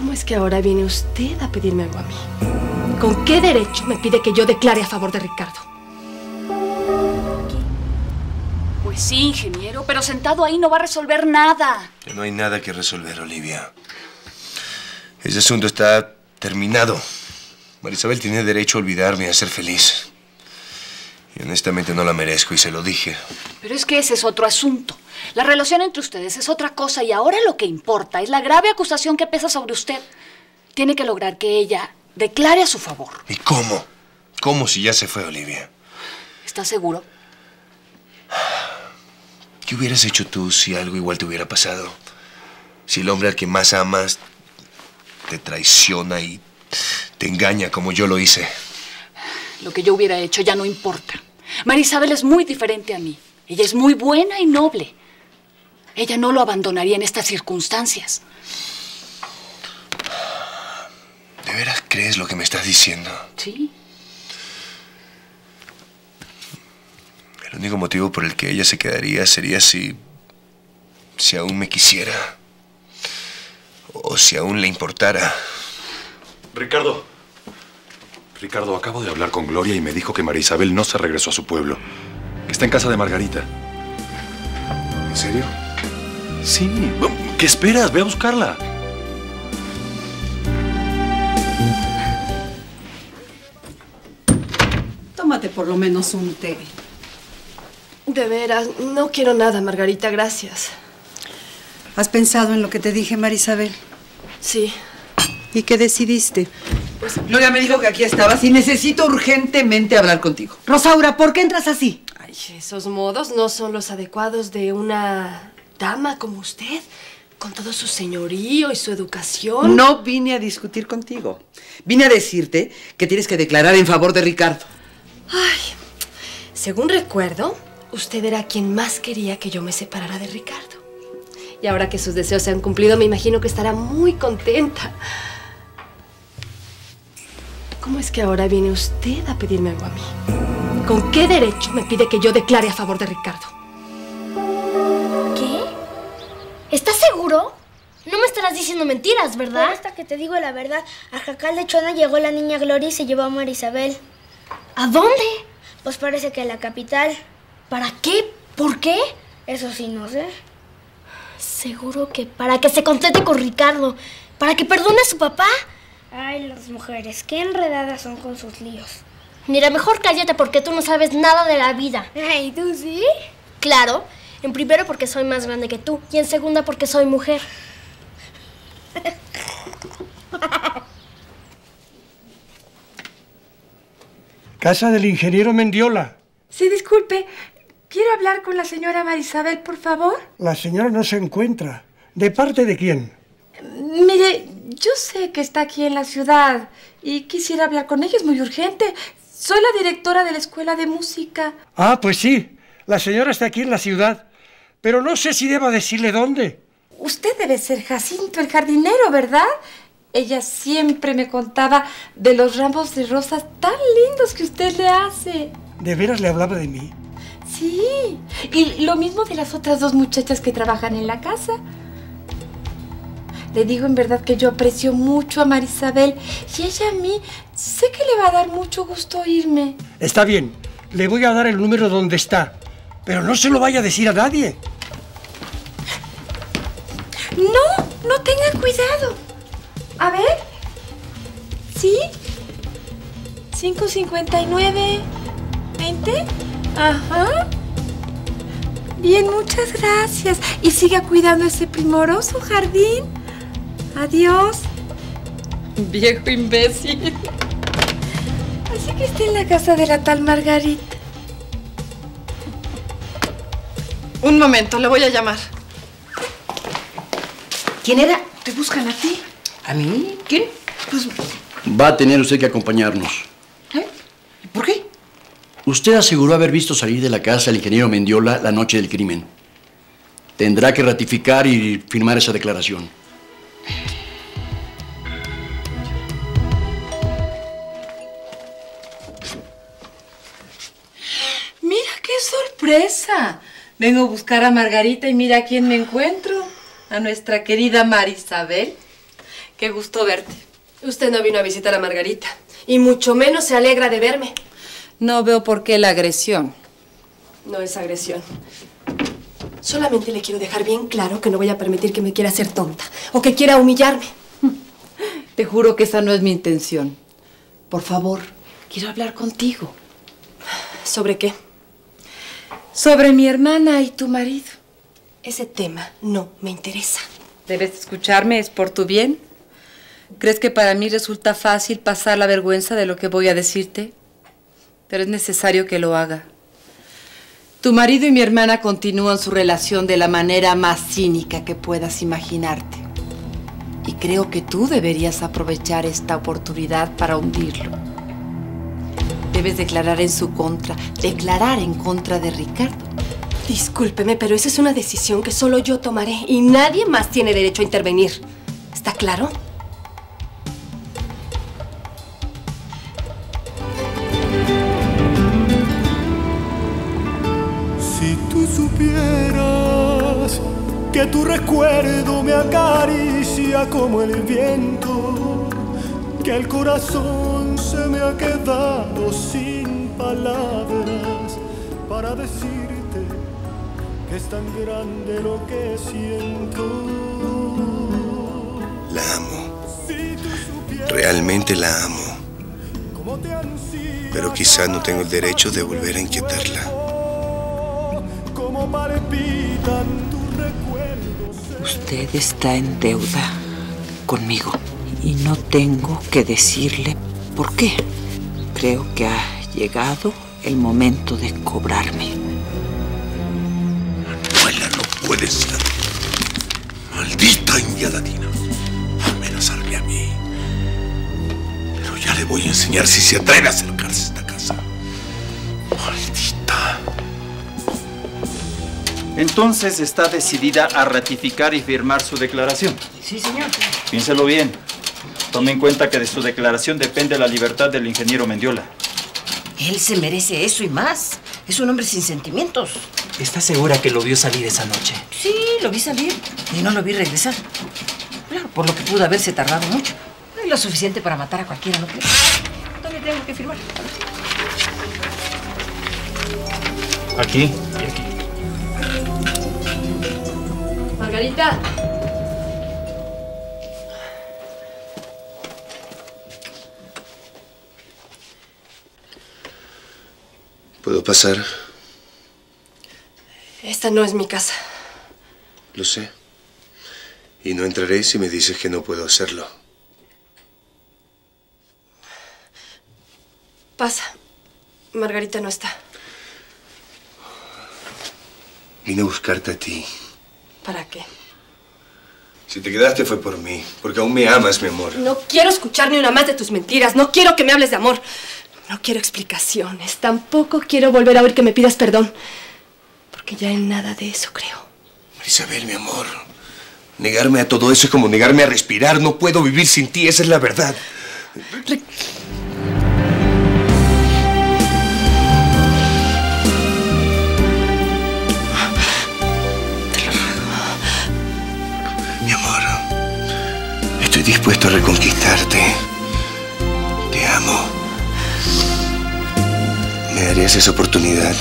¿Cómo es que ahora viene usted a pedirme algo a mí? ¿Con qué derecho me pide que yo declare a favor de Ricardo? Pues sí, ingeniero, pero sentado ahí no va a resolver nada. No hay nada que resolver, Olivia. Ese asunto está terminado. Marisabel tiene derecho a olvidarme y a ser feliz. Y honestamente no la merezco y se lo dije. Pero es que ese es otro asunto. La relación entre ustedes es otra cosa y ahora lo que importa es la grave acusación que pesa sobre usted. Tiene que lograr que ella declare a su favor. ¿Y cómo? ¿Cómo si ya se fue Olivia? ¿Está seguro? ¿Qué hubieras hecho tú si algo igual te hubiera pasado? Si el hombre al que más amas te traiciona y te engaña como yo lo hice. Lo que yo hubiera hecho ya no importa. Marisabel es muy diferente a mí. Ella es muy buena y noble. Ella no lo abandonaría en estas circunstancias. ¿De veras crees lo que me estás diciendo? Sí. El único motivo por el que ella se quedaría sería si... si aún me quisiera. O si aún le importara. Ricardo. Ricardo, acabo de hablar con Gloria y me dijo que María Isabel no se regresó a su pueblo. Está en casa de Margarita. ¿En serio? Sí. ¿Qué esperas? Ve a buscarla. Tómate por lo menos un té. De veras, no quiero nada, Margarita, gracias. ¿Has pensado en lo que te dije, Marisabel? Sí. ¿Y qué decidiste? Gloria me dijo que aquí estabas y necesito urgentemente hablar contigo. Rosaura, ¿por qué entras así? Ay, esos modos no son los adecuados de una dama como usted, con todo su señorío y su educación. No vine a discutir contigo. Vine a decirte que tienes que declarar en favor de Ricardo. Ay, según recuerdo, usted era quien más quería que yo me separara de Ricardo. Y ahora que sus deseos se han cumplido, me imagino que estará muy contenta. ¿Cómo es que ahora viene usted a pedirme algo a mí? ¿Con qué derecho me pide que yo declare a favor de Ricardo? Diciendo mentiras, ¿verdad? Pero hasta que te digo la verdad, a Jacal de Chona llegó la niña Gloria y se llevó a Marisabel. ¿A dónde? Pues parece que a la capital. ¿Para qué? ¿Por qué? Eso sí, no sé. Seguro que para que se contente con Ricardo. Para que perdone a su papá. Ay, las mujeres, qué enredadas son con sus líos. Mira, mejor cállate porque tú no sabes nada de la vida. Ay, ¿tú sí? Claro. En primero porque soy más grande que tú. Y en segunda porque soy mujer. Casa del ingeniero Mendiola. Sí, disculpe. Quiero hablar con la señora Marisabel, por favor. La señora no se encuentra. ¿De parte de quién? Mire, yo sé que está aquí en la ciudad y quisiera hablar con ella, es muy urgente. Soy la directora de la escuela de música. Ah, pues sí. La señora está aquí en la ciudad. Pero no sé si deba decirle dónde. Usted debe ser Jacinto, el jardinero, ¿verdad? Ella siempre me contaba de los ramos de rosas tan lindos que usted le hace. ¿De veras le hablaba de mí? Sí. Y lo mismo de las otras dos muchachas que trabajan en la casa. Le digo en verdad que yo aprecio mucho a Marisabel y ella a mí sé que le va a dar mucho gusto oírme. Está bien, le voy a dar el número donde está, pero no se lo vaya a decir a nadie. Tenga cuidado. A ver. ¿Sí? 559 20. Ajá. Bien, muchas gracias. Y siga cuidando ese primoroso jardín. Adiós. Viejo imbécil. Así que está en la casa de la tal Margarita. Un momento, le voy a llamar. ¿Quién era? ¿Te buscan a ti? ¿A mí? ¿Quién? Pues, Va a tener usted que acompañarnos. ¿eh? ¿Por qué? Usted aseguró haber visto salir de la casa al ingeniero Mendiola la noche del crimen. Tendrá que ratificar y firmar esa declaración. Mira qué sorpresa. Vengo a buscar a Margarita y mira a quién me encuentro. A nuestra querida Marisabel. Qué gusto verte. Usted no vino a visitar a Margarita. Y mucho menos se alegra de verme. No veo por qué la agresión. No es agresión. Solamente le quiero dejar bien claro que no voy a permitir que me quiera hacer tonta o que quiera humillarme. Te juro que esa no es mi intención. Por favor, quiero hablar contigo. ¿Sobre qué? Sobre mi hermana y tu marido. Ese tema no me interesa. Debes escucharme, es por tu bien. ¿Crees que para mí resulta fácil pasar la vergüenza de lo que voy a decirte? Pero es necesario que lo haga. Tu marido y mi hermana continúan su relación de la manera más cínica que puedas imaginarte. Y creo que tú deberías aprovechar esta oportunidad para hundirlo. Debes declarar en su contra, declarar en contra de Ricardo. Discúlpeme, pero esa es una decisión que solo yo tomaré y nadie más tiene derecho a intervenir. ¿Está claro? Si tú supieras que tu recuerdo me acaricia como el viento, que el corazón se me ha quedado sin palabras para decirte que es tan grande lo que siento. La amo. Realmente la amo. Pero quizá no tengo el derecho de volver a inquietarla. Usted está en deuda conmigo y no tengo que decirle por qué. Creo que ha llegado el momento de cobrarme. Puede ser. Maldita India Latina. Amenazarme a mí. Pero ya le voy a enseñar si se atreve a acercarse a esta casa. Maldita. Entonces está decidida a ratificar y firmar su declaración. Sí, señor. Piénselo bien. Tome en cuenta que de su declaración depende la libertad del ingeniero Mendiola. Él se merece eso y más. Es un hombre sin sentimientos. ¿Está segura que lo vio salir esa noche? Sí, lo vi salir y no lo vi regresar. Claro, por lo que pudo haberse tardado mucho. No es lo suficiente para matar a cualquiera, ¿no crees? ¿Dónde tengo que firmar? Aquí y aquí. Margarita. ¿Puedo pasar? Esta no es mi casa. Lo sé. Y no entraré si me dices que no puedo hacerlo. Pasa. Margarita no está. Vine a buscarte a ti. ¿Para qué? Si te quedaste fue por mí, porque aún me amas, mi amor. No quiero escuchar ni una más de tus mentiras. No quiero que me hables de amor. No quiero explicaciones. Tampoco quiero volver a oír que me pidas perdón. Porque ya en nada de eso creo. Isabel, mi amor. Negarme a todo eso es como negarme a respirar. No puedo vivir sin ti, esa es la verdad. Mi amor, estoy dispuesto a reconquistarte. ¿Me darías esa oportunidad?